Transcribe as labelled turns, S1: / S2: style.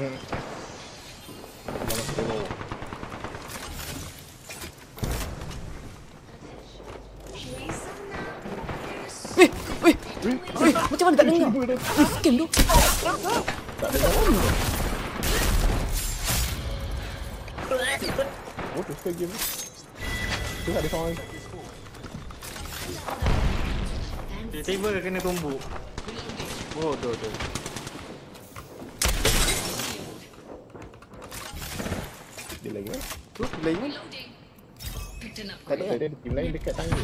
S1: Mana solo.
S2: Weh, weh, weh, macam mana tak dengar? Eh, scam tu.
S1: Tak ada jalan tu. Oh, tu sekali game. Tu ada sound.
S3: Tiba-tiba kena tumbuk. Oh, tu tu.
S1: Dia lagi kan?
S2: Tu, lain kan?
S4: Picked an
S1: Tak ada ada team lain dekat tangga.